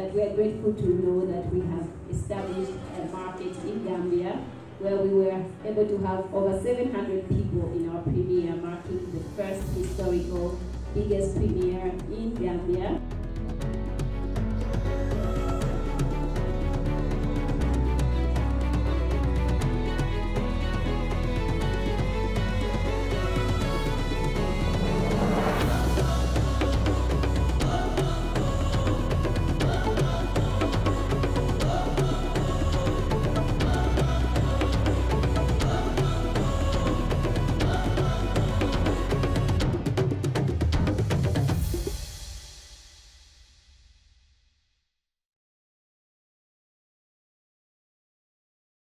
But we are grateful to know that we have established a market in Gambia where we were able to have over 700 people in our premiere, marking the first historical biggest premiere in Gambia.